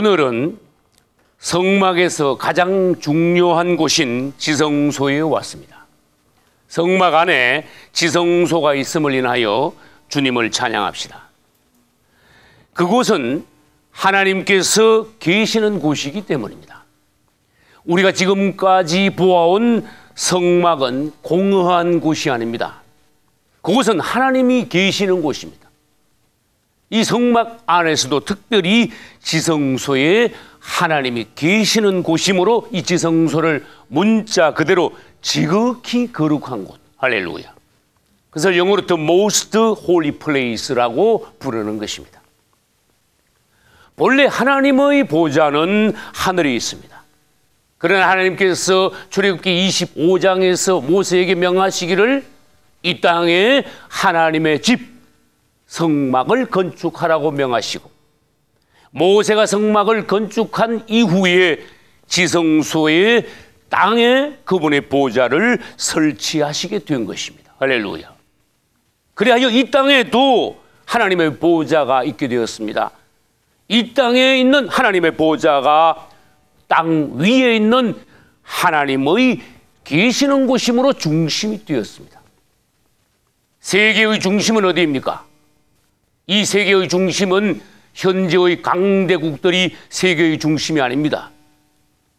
오늘은 성막에서 가장 중요한 곳인 지성소에 왔습니다. 성막 안에 지성소가 있음을 인하여 주님을 찬양합시다. 그곳은 하나님께서 계시는 곳이기 때문입니다. 우리가 지금까지 보아온 성막은 공허한 곳이 아닙니다. 그곳은 하나님이 계시는 곳입니다. 이 성막 안에서도 특별히 지성소에 하나님이 계시는 곳이므로 이 지성소를 문자 그대로 지극히 거룩한 곳. 할렐루야. 그래서 영어로 The Most Holy Place라고 부르는 것입니다. 본래 하나님의 보좌는 하늘에 있습니다. 그러나 하나님께서 출애굽기 25장에서 모세에게 명하시기를 이 땅에 하나님의 집 성막을 건축하라고 명하시고 모세가 성막을 건축한 이후에 지성소에 땅에 그분의 보좌를 설치하시게 된 것입니다. 할렐루야. 그리하여 이 땅에도 하나님의 보좌가 있게 되었습니다. 이 땅에 있는 하나님의 보좌가 땅 위에 있는 하나님의 계시는 곳이므로 중심이 되었습니다. 세계의 중심은 어디입니까? 이 세계의 중심은 현재의 강대국들이 세계의 중심이 아닙니다.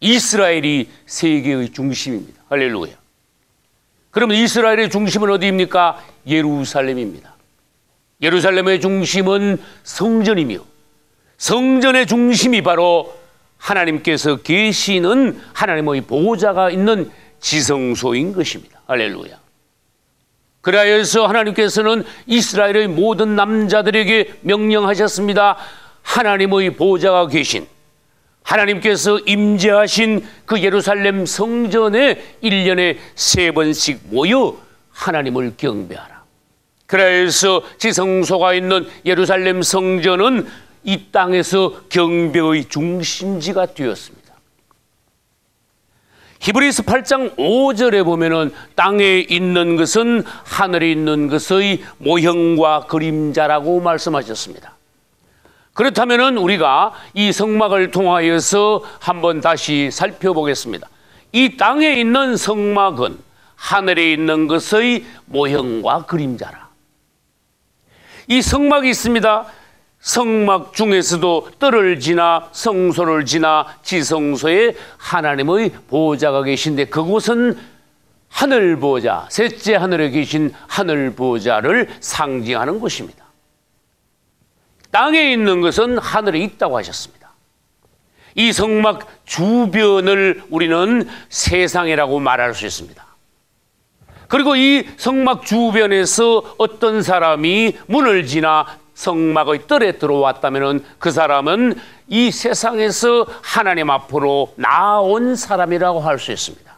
이스라엘이 세계의 중심입니다. 할렐루야. 그러면 이스라엘의 중심은 어디입니까? 예루살렘입니다. 예루살렘의 중심은 성전이며 성전의 중심이 바로 하나님께서 계시는 하나님의 보호자가 있는 지성소인 것입니다. 할렐루야. 그래서 하나님께서는 이스라엘의 모든 남자들에게 명령하셨습니다. 하나님의 보호자가 계신 하나님께서 임재하신 그 예루살렘 성전에 1년에 세 번씩 모여 하나님을 경배하라. 그래서 지성소가 있는 예루살렘 성전은 이 땅에서 경배의 중심지가 되었습니다. 히브리스 8장 5절에 보면은 땅에 있는 것은 하늘에 있는 것의 모형과 그림자라고 말씀하셨습니다. 그렇다면은 우리가 이 성막을 통하여서 한번 다시 살펴보겠습니다. 이 땅에 있는 성막은 하늘에 있는 것의 모형과 그림자라. 이 성막이 있습니다. 성막 중에서도 뜰을 지나 성소를 지나 지성소에 하나님의 보호자가 계신데 그곳은 하늘 보호자, 셋째 하늘에 계신 하늘 보호자를 상징하는 곳입니다. 땅에 있는 것은 하늘에 있다고 하셨습니다. 이 성막 주변을 우리는 세상이라고 말할 수 있습니다. 그리고 이 성막 주변에서 어떤 사람이 문을 지나 성막의 뜰에 들어왔다면 그 사람은 이 세상에서 하나님 앞으로 나온 사람이라고 할 수 있습니다.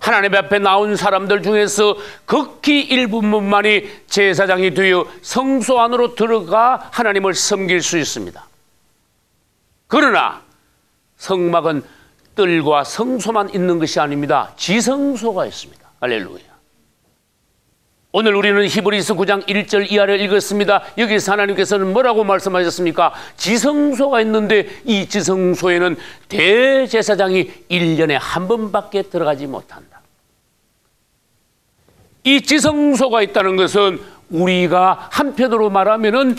하나님 앞에 나온 사람들 중에서 극히 일부분만이 제사장이 되어 성소 안으로 들어가 하나님을 섬길 수 있습니다. 그러나 성막은 뜰과 성소만 있는 것이 아닙니다. 지성소가 있습니다. 할렐루야. 오늘 우리는 히브리서 9장 1절 이하를 읽었습니다. 여기서 하나님께서는 뭐라고 말씀하셨습니까? 지성소가 있는데 이 지성소에는 대제사장이 1년에 한 번밖에 들어가지 못한다. 이 지성소가 있다는 것은 우리가 한편으로 말하면은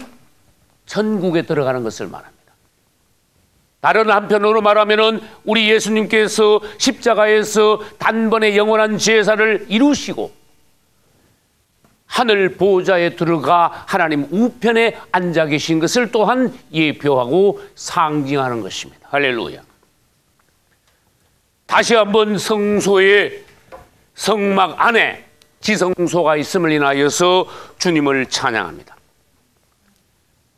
천국에 들어가는 것을 말합니다. 다른 한편으로 말하면은 우리 예수님께서 십자가에서 단번에 영원한 제사를 이루시고 하늘 보좌에 들어가 하나님 우편에 앉아 계신 것을 또한 예표하고 상징하는 것입니다. 할렐루야. 다시 한번 성소의 성막 안에 지성소가 있음을 인하여서 주님을 찬양합니다.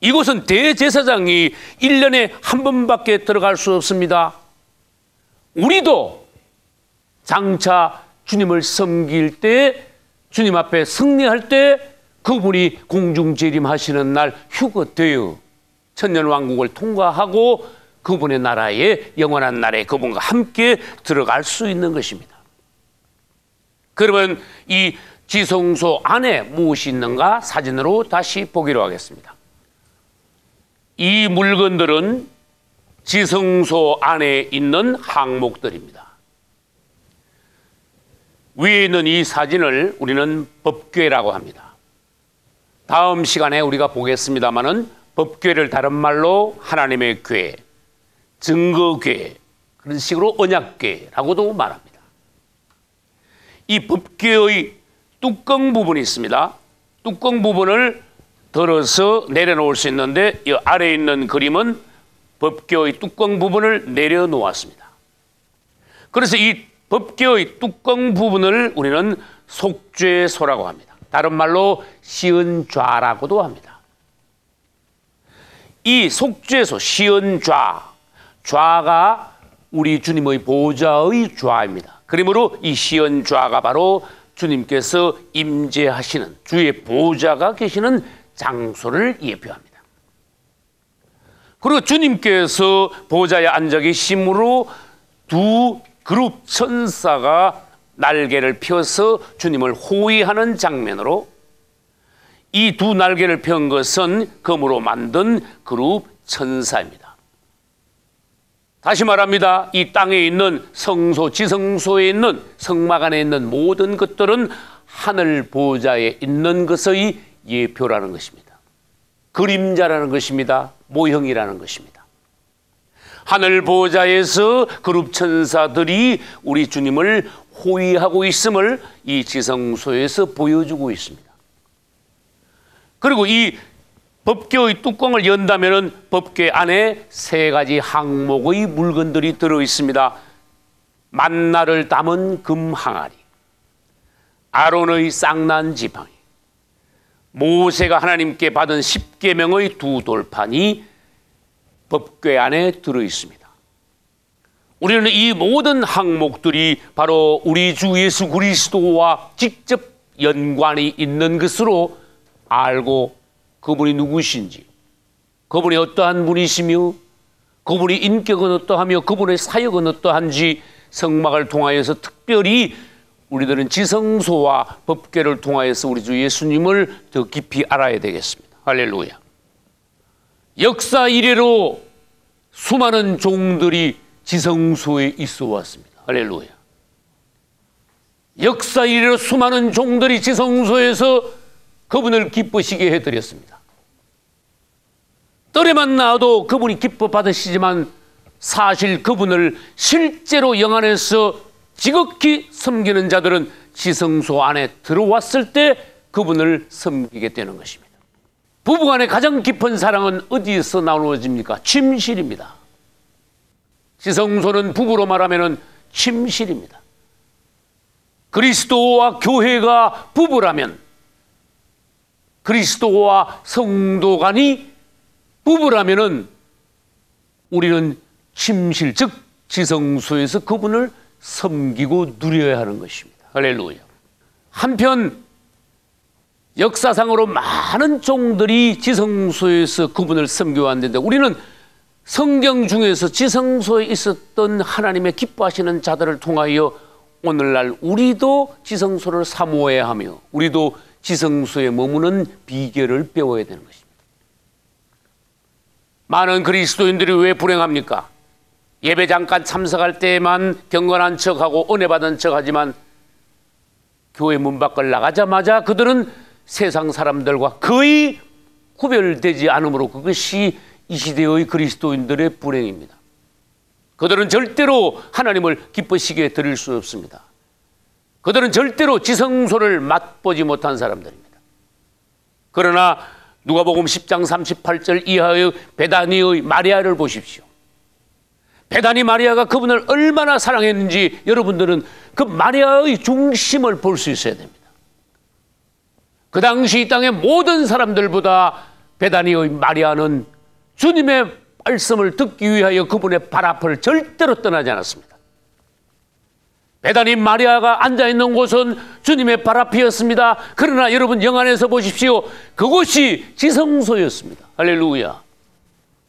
이곳은 대제사장이 1년에 한 번밖에 들어갈 수 없습니다. 우리도 장차 주님을 섬길 때 주님 앞에 승리할 때 그분이 공중 재림하시는 날 휴거되어 천년 왕국을 통과하고 그분의 나라에 영원한 나라에 그분과 함께 들어갈 수 있는 것입니다. 그러면 이 지성소 안에 무엇이 있는가 사진으로 다시 보기로 하겠습니다. 이 물건들은 지성소 안에 있는 항목들입니다. 위에 있는 이 사진을 우리는 법궤라고 합니다. 다음 시간에 우리가 보겠습니다마는 법궤를 다른 말로 하나님의 궤, 증거궤 그런 식으로 언약궤라고도 말합니다. 이 법궤의 뚜껑 부분이 있습니다. 뚜껑 부분을 들어서 내려놓을 수 있는데 이 아래에 있는 그림은 법궤의 뚜껑 부분을 내려놓았습니다. 그래서 이 법궤의 뚜껑 부분을 우리는 속죄소라고 합니다. 다른 말로 시은좌라고도 합니다. 이 속죄소 시은좌 좌가 우리 주님의 보좌의 좌입니다. 그러므로 이 시은좌가 바로 주님께서 임재하시는 주의 보좌가 계시는 장소를 예표합니다. 그리고 주님께서 보좌에 앉아 계심으로 두 그룹 천사가 날개를 펴서 주님을 호위하는 장면으로 이 두 날개를 편 것은 금으로 만든 그룹 천사입니다. 다시 말합니다. 이 땅에 있는 성소, 지성소에 있는 성막 안에 있는 모든 것들은 하늘 보좌에 있는 것의 예표라는 것입니다. 그림자라는 것입니다. 모형이라는 것입니다. 하늘 보좌에서 그룹 천사들이 우리 주님을 호위하고 있음을 이 지성소에서 보여주고 있습니다. 그리고 이 법궤의 뚜껑을 연다면은 법궤 안에 세 가지 항목의 물건들이 들어 있습니다. 만나를 담은 금 항아리, 아론의 쌍난 지팡이, 모세가 하나님께 받은 십계명의 두 돌판이 법궤 안에 들어 있습니다. 우리는 이 모든 항목들이 바로 우리 주 예수 그리스도와 직접 연관이 있는 것으로 알고 그분이 누구신지, 그분이 어떠한 분이시며, 그분이 인격은 어떠하며, 그분의 사역은 어떠한지 성막을 통하여서 특별히 우리들은 지성소와 법궤를 통하여서 우리 주 예수님을 더 깊이 알아야 되겠습니다. 할렐루야. 역사 이래로 수많은 종들이 지성소에 있어 왔습니다. 할렐루야. 역사 이래로 수많은 종들이 지성소에서 그분을 기쁘시게 해드렸습니다. 떨에만 나와도 그분이 기뻐 받으시지만 사실 그분을 실제로 영안에서 지극히 섬기는 자들은 지성소 안에 들어왔을 때 그분을 섬기게 되는 것입니다. 부부간의 가장 깊은 사랑은 어디에서 나누어집니까? 침실입니다. 지성소는 부부로 말하면 침실입니다. 그리스도와 교회가 부부라면 그리스도와 성도 간이 부부라면은 우리는 침실 즉 지성소에서 그분을 섬기고 누려야 하는 것입니다. 할렐루야. 한편 역사상으로 많은 종들이 지성소에서 그분을 섬겨왔는데 우리는 성경 중에서 지성소에 있었던 하나님의 기뻐하시는 자들을 통하여 오늘날 우리도 지성소를 사모해야 하며 우리도 지성소에 머무는 비결을 배워야 되는 것입니다. 많은 그리스도인들이 왜 불행합니까? 예배 잠깐 참석할 때만 경건한 척하고 은혜 받은 척하지만 교회 문 밖을 나가자마자 그들은 세상 사람들과 거의 구별되지 않으므로 그것이 이 시대의 그리스도인들의 불행입니다. 그들은 절대로 하나님을 기쁘시게 드릴 수 없습니다. 그들은 절대로 지성소를 맛보지 못한 사람들입니다. 그러나 누가복음 10장 38절 이하의 베다니의 마리아를 보십시오. 베다니 마리아가 그분을 얼마나 사랑했는지 여러분들은 그 마리아의 중심을 볼 수 있어야 됩니다. 그 당시 이 땅의 모든 사람들보다 베다니의 마리아는 주님의 말씀을 듣기 위하여 그분의 발 앞을 절대로 떠나지 않았습니다. 베다니 마리아가 앉아 있는 곳은 주님의 발 앞이었습니다. 그러나 여러분 영안에서 보십시오. 그곳이 지성소였습니다. 할렐루야.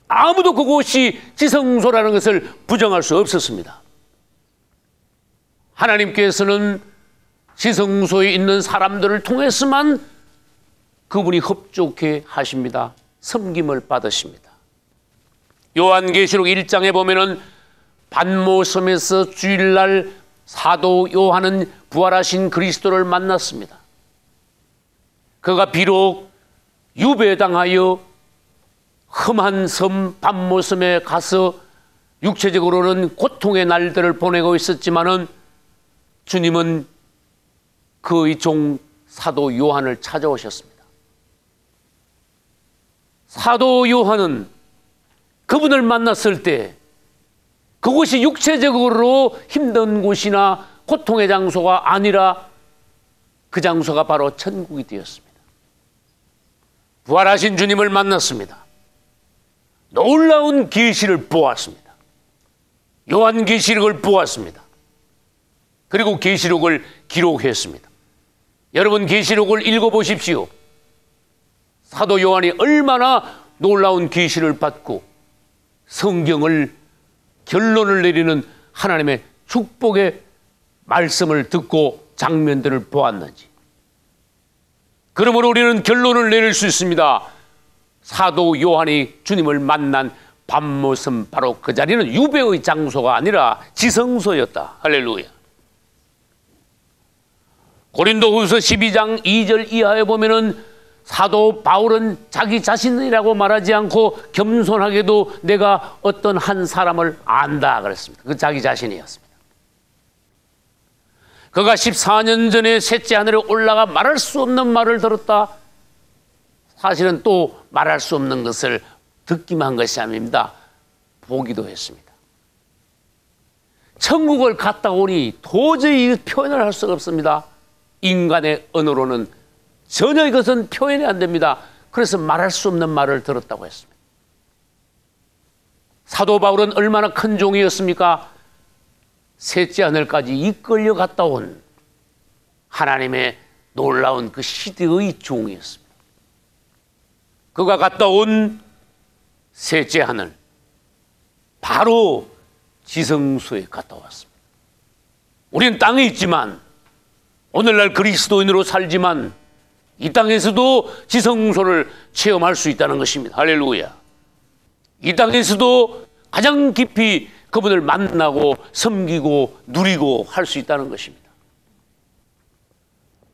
아무도 그곳이 지성소라는 것을 부정할 수 없었습니다. 하나님께서는 지성소에 있는 사람들을 통해서만 그분이 흡족해 하십니다. 섬김을 받으십니다. 요한계시록 1장에 보면은 반모섬에서 주일날 사도 요한은 부활하신 그리스도를 만났습니다. 그가 비록 유배당하여 험한 섬 반모섬에 가서 육체적으로는 고통의 날들을 보내고 있었지만은 주님은 그의 종 사도 요한을 찾아오셨습니다. 사도 요한은 그분을 만났을 때 그곳이 육체적으로 힘든 곳이나 고통의 장소가 아니라 그 장소가 바로 천국이 되었습니다. 부활하신 주님을 만났습니다. 놀라운 계시를 보았습니다. 요한 계시록을 보았습니다. 그리고 계시록을 기록했습니다. 여러분 계시록을 읽어 보십시오. 사도 요한이 얼마나 놀라운 계시를 받고 성경을 결론을 내리는 하나님의 축복의 말씀을 듣고 장면들을 보았는지. 그러므로 우리는 결론을 내릴 수 있습니다. 사도 요한이 주님을 만난 밤모습 바로 그 자리는 유배의 장소가 아니라 지성소였다. 할렐루야. 고린도후서 12장 2절 이하에 보면은 사도 바울은 자기 자신이라고 말하지 않고 겸손하게도 내가 어떤 한 사람을 안다 그랬습니다. 그 자기 자신이었습니다. 그가 14년 전에 셋째 하늘에 올라가 말할 수 없는 말을 들었다. 사실은 또 말할 수 없는 것을 듣기만 한 것이 아닙니다. 보기도 했습니다. 천국을 갔다 오니 도저히 표현을 할 수가 없습니다. 인간의 언어로는 전혀 이것은 표현이 안 됩니다. 그래서 말할 수 없는 말을 들었다고 했습니다. 사도 바울은 얼마나 큰 종이었습니까? 셋째 하늘까지 이끌려 갔다 온 하나님의 놀라운 그 시대의 종이었습니다. 그가 갔다 온 셋째 하늘, 바로 지성소에 갔다 왔습니다. 우리는 땅에 있지만, 오늘날 그리스도인으로 살지만, 이 땅에서도 지성소를 체험할 수 있다는 것입니다. 할렐루야. 이 땅에서도 가장 깊이 그분을 만나고 섬기고 누리고 할 수 있다는 것입니다.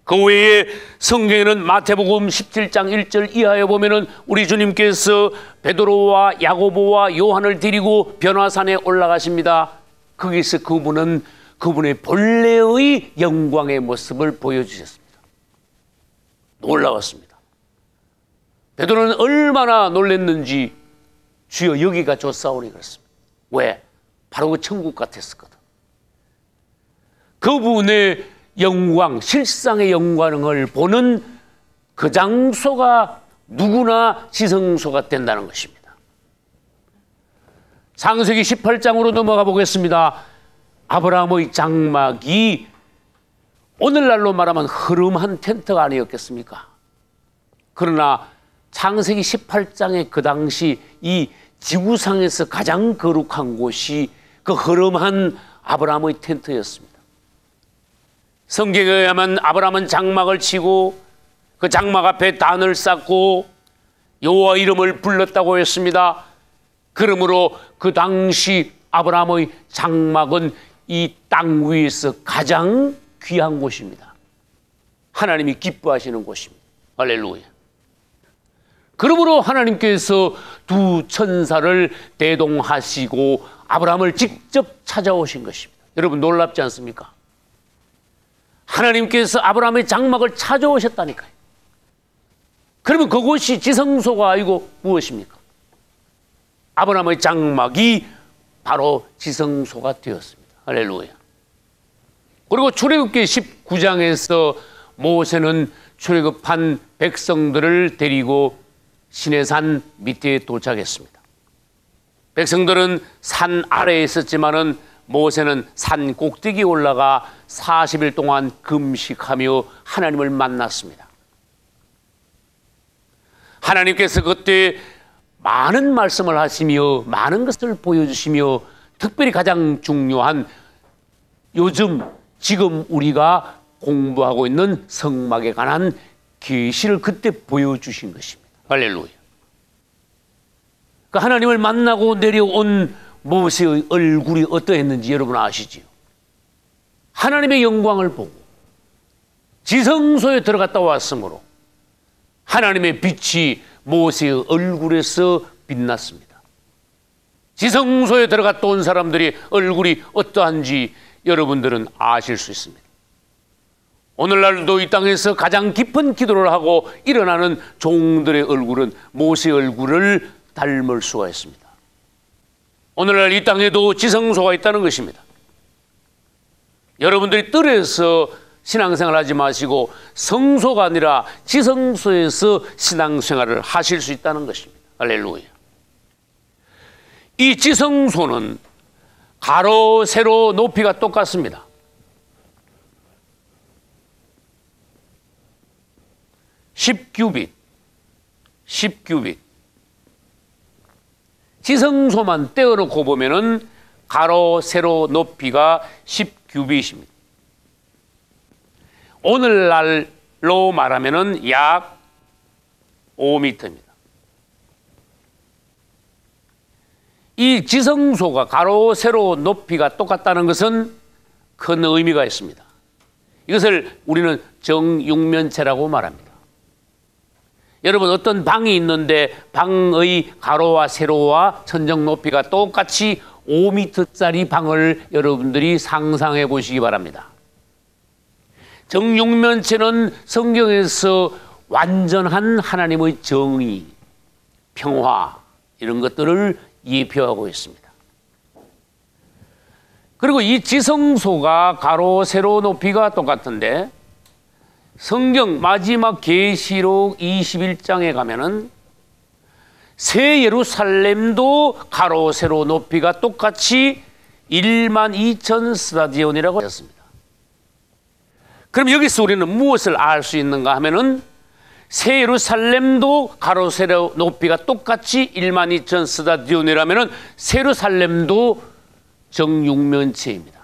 그 외에 성경에는 마태복음 17장 1절 이하에 보면은 우리 주님께서 베드로와 야고보와 요한을 데리고 변화산에 올라가십니다. 거기서 그분은 그분의 본래의 영광의 모습을 보여주셨습니다. 놀라웠습니다. 베드로는 얼마나 놀랐는지 주여 여기가 좋사오니 그랬습니다. 왜? 바로 그 천국 같았었거든. 그분의 영광, 실상의 영광을 보는 그 장소가 누구나 지성소가 된다는 것입니다. 창세기 18장으로 넘어가 보겠습니다. 아브라함의 장막이 오늘날로 말하면 흐름한 텐트가 아니었겠습니까? 그러나 창세기 18장의 그 당시 이 지구상에서 가장 거룩한 곳이 그 흐름한 아브라함의 텐트였습니다. 성경에 의하면 아브라함은 장막을 치고 그 장막 앞에 단을 쌓고 여호와 이름을 불렀다고 했습니다. 그러므로 그 당시 아브라함의 장막은 이 땅 위에서 가장 귀한 곳입니다. 하나님이 기뻐하시는 곳입니다. 할렐루야. 그러므로 하나님께서 두 천사를 대동하시고 아브라함을 직접 찾아오신 것입니다. 여러분 놀랍지 않습니까? 하나님께서 아브라함의 장막을 찾아오셨다니까요. 그러면 그곳이 지성소가 아니고 무엇입니까? 아브라함의 장막이 바로 지성소가 되었습니다. 할렐루야. 그리고 출애굽기 19장에서 모세는 출애굽한 백성들을 데리고 시내산 밑에 도착했습니다. 백성들은 산 아래에 있었지만은 모세는 산 꼭대기 올라가 40일 동안 금식하며 하나님을 만났습니다. 하나님께서 그때 많은 말씀을 하시며 많은 것을 보여주시며 특별히 가장 중요한 요즘 지금 우리가 공부하고 있는 성막에 관한 계시를 그때 보여주신 것입니다. 할렐루야. 그 하나님을 만나고 내려온 모세의 얼굴이 어떠했는지 여러분 아시지요? 하나님의 영광을 보고 지성소에 들어갔다 왔으므로 하나님의 빛이 모세의 얼굴에서 빛났습니다. 지성소에 들어갔다 온 사람들이 얼굴이 어떠한지 여러분들은 아실 수 있습니다. 오늘날도 이 땅에서 가장 깊은 기도를 하고 일어나는 종들의 얼굴은 모세 얼굴을 닮을 수가 있습니다. 오늘날 이 땅에도 지성소가 있다는 것입니다. 여러분들이 뜰에서 신앙생활 하지 마시고 성소가 아니라 지성소에서 신앙생활을 하실 수 있다는 것입니다. 할렐루야. 이 지성소는 가로, 세로, 높이가 똑같습니다. (10규빗) (10규빗) 지성소만 떼어놓고 보면은 가로, 세로, 높이가 10규빗입니다. 오늘날로 말하면은 약 5m입니다. 이 지성소가 가로, 세로, 높이가 똑같다는 것은 큰 의미가 있습니다. 이것을 우리는 정육면체라고 말합니다. 여러분 어떤 방이 있는데 방의 가로와 세로와 천정 높이가 똑같이 5m짜리 방을 여러분들이 상상해 보시기 바랍니다. 정육면체는 성경에서 완전한 하나님의 정의, 평화 이런 것들을 예표하고 있습니다. 그리고 이 지성소가 가로 세로 높이가 똑같은데 성경 마지막 계시록 21장에 가면은 새 예루살렘도 가로 세로 높이가 똑같이 1만 2천 스타디온이라고 하셨습니다. 그럼 여기서 우리는 무엇을 알 수 있는가 하면은 새 예루살렘도 가로 세로 높이가 똑같이 1만 2천 스타디온이라면은 새 예루살렘도 정육면체입니다.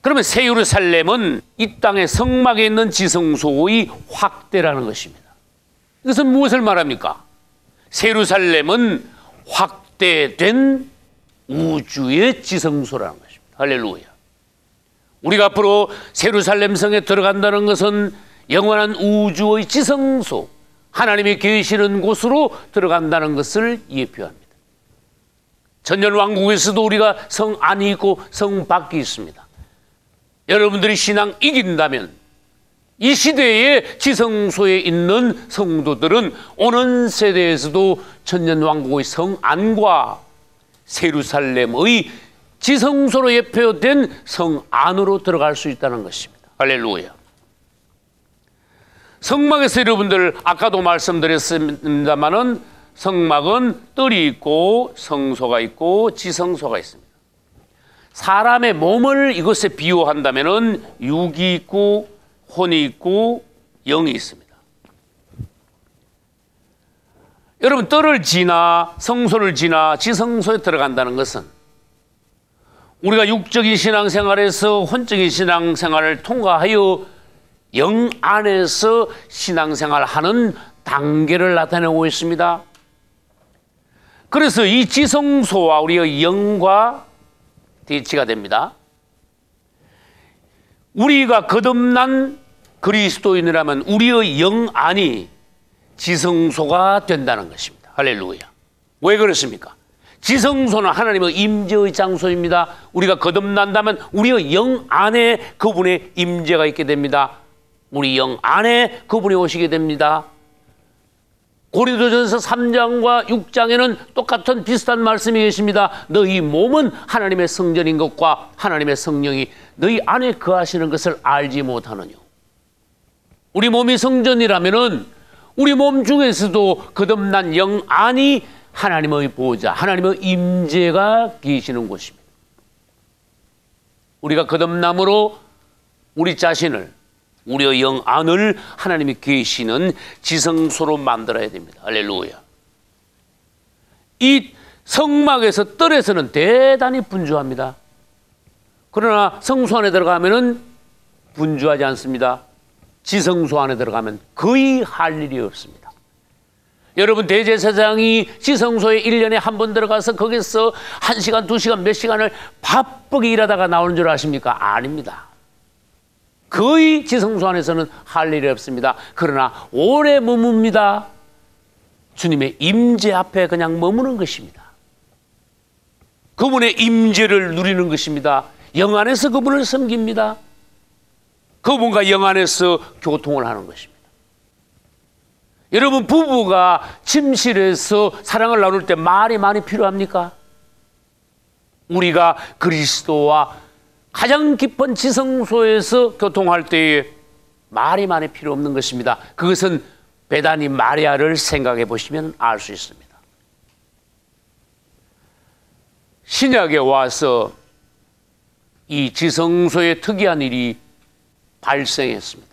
그러면 새 예루살렘은 이 땅의 성막에 있는 지성소의 확대라는 것입니다. 이것은 무엇을 말합니까? 새 예루살렘은 확대된 우주의 지성소라는 것입니다. 할렐루야. 우리가 앞으로 새 예루살렘 성에 들어간다는 것은 영원한 우주의 지성소, 하나님이 계시는 곳으로 들어간다는 것을 예표합니다. 천년 왕국에서도 우리가 성 안이 있고 성 밖이 있습니다. 여러분들이 신앙 이긴다면 이 시대의 지성소에 있는 성도들은 오는 세대에서도 천년 왕국의 성 안과 세루살렘의 지성소로 예표된 성 안으로 들어갈 수 있다는 것입니다. 할렐루야. 성막에서 여러분들 아까도 말씀드렸습니다만은 성막은 뜰이 있고 성소가 있고 지성소가 있습니다. 사람의 몸을 이것에 비유한다면은 육이 있고 혼이 있고 영이 있습니다. 여러분 뜰을 지나 성소를 지나 지성소에 들어간다는 것은 우리가 육적인 신앙생활에서 혼적인 신앙생활을 통과하여 영 안에서 신앙생활 하는 단계를 나타내고 있습니다. 그래서 이 지성소와 우리의 영과 대치가 됩니다. 우리가 거듭난 그리스도인이라면 우리의 영 안이 지성소가 된다는 것입니다. 할렐루야. 왜 그렇습니까? 지성소는 하나님의 임재의 장소입니다. 우리가 거듭난다면 우리의 영 안에 그분의 임재가 있게 됩니다. 우리 영 안에 그분이 오시게 됩니다. 고린도전서 3장과 6장에는 똑같은 비슷한 말씀이 계십니다. 너희 몸은 하나님의 성전인 것과 하나님의 성령이 너희 안에 거하시는 것을 알지 못하느냐. 우리 몸이 성전이라면은 우리 몸 중에서도 거듭난 영 안이 하나님의 보좌, 하나님의 임재가 계시는 곳입니다. 우리가 거듭남으로 우리 자신을 우리의 영 안을 하나님이 계시는 지성소로 만들어야 됩니다. 할렐루야. 이 성막에서 뜰에서는 대단히 분주합니다. 그러나 성소 안에 들어가면은 분주하지 않습니다. 지성소 안에 들어가면 거의 할 일이 없습니다. 여러분 대제사장이 지성소에 1년에 한 번 들어가서 거기서 1시간, 2시간, 몇 시간을 바쁘게 일하다가 나오는 줄 아십니까? 아닙니다. 거의 지성소 안에서는 할 일이 없습니다. 그러나 오래 머뭅니다. 주님의 임재 앞에 그냥 머무는 것입니다. 그분의 임재를 누리는 것입니다. 영 안에서 그분을 섬깁니다. 그분과 영 안에서 교통을 하는 것입니다. 여러분 부부가 침실에서 사랑을 나눌 때 말이 많이 필요합니까? 우리가 그리스도와 가장 깊은 지성소에서 교통할 때에 말이 많이 필요 없는 것입니다. 그것은 베다니 마리아를 생각해 보시면 알 수 있습니다. 신약에 와서 이 지성소의 특이한 일이 발생했습니다.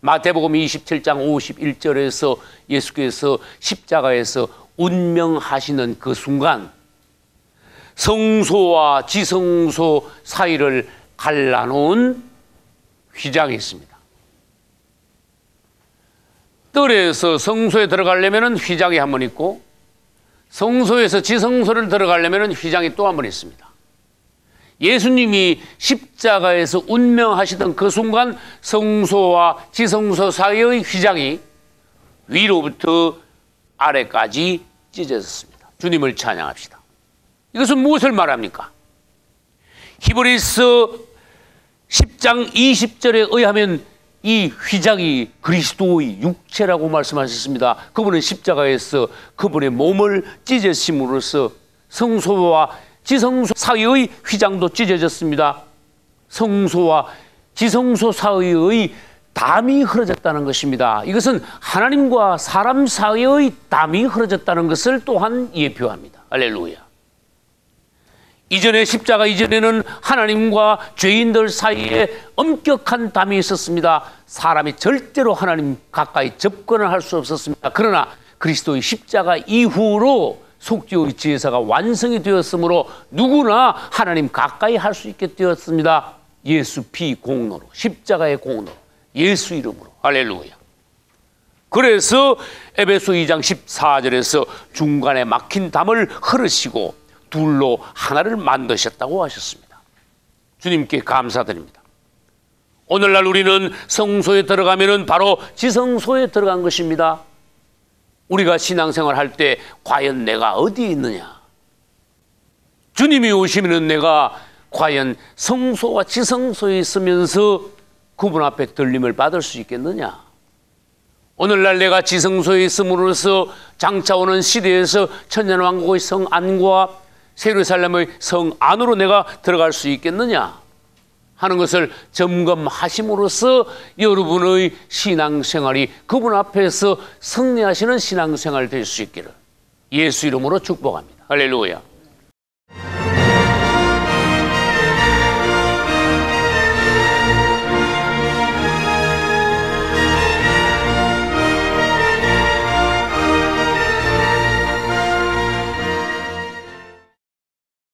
마태복음 27장 51절에서 예수께서 십자가에서 운명하시는 그 순간 성소와 지성소 사이를 갈라놓은 휘장이 있습니다. 뜰에서 성소에 들어가려면 휘장이 한 번 있고 성소에서 지성소를 들어가려면 휘장이 또 한 번 있습니다. 예수님이 십자가에서 운명하시던 그 순간 성소와 지성소 사이의 휘장이 위로부터 아래까지 찢어졌습니다. 주님을 찬양합시다. 이것은 무엇을 말합니까? 히브리서 10장 20절에 의하면 이 휘장이 그리스도의 육체라고 말씀하셨습니다. 그분은 십자가에서 그분의 몸을 찢으심으로써 성소와 지성소 사이의 휘장도 찢어졌습니다. 성소와 지성소 사이의 담이 흐려졌다는 것입니다. 이것은 하나님과 사람 사이의 담이 흐려졌다는 것을 또한 예표합니다. 할렐루야. 이전에 십자가 이전에는 하나님과 죄인들 사이에 엄격한 담이 있었습니다. 사람이 절대로 하나님 가까이 접근을 할 수 없었습니다. 그러나 그리스도의 십자가 이후로 속죄의 제사가 완성이 되었으므로 누구나 하나님 가까이 할 수 있게 되었습니다. 예수 피 공로로 십자가의 공로로 예수 이름으로 할렐루야. 그래서 에베소 2장 14절에서 중간에 막힌 담을 흐르시고 둘로 하나를 만드셨다고 하셨습니다. 주님께 감사드립니다. 오늘날 우리는 성소에 들어가면은 바로 지성소에 들어간 것입니다. 우리가 신앙생활 할 때 과연 내가 어디에 있느냐? 주님이 오시면은 내가 과연 성소와 지성소에 있으면서 그분 앞에 들림을 받을 수 있겠느냐? 오늘날 내가 지성소에 있음으로써 장차 오는 시대에서 천년왕국의 성 안과 세루살렘의 성 안으로 내가 들어갈 수 있겠느냐 하는 것을 점검하심으로써 여러분의 신앙생활이 그분 앞에서 승리하시는 신앙생활 될 수 있기를 예수 이름으로 축복합니다. 할렐루야.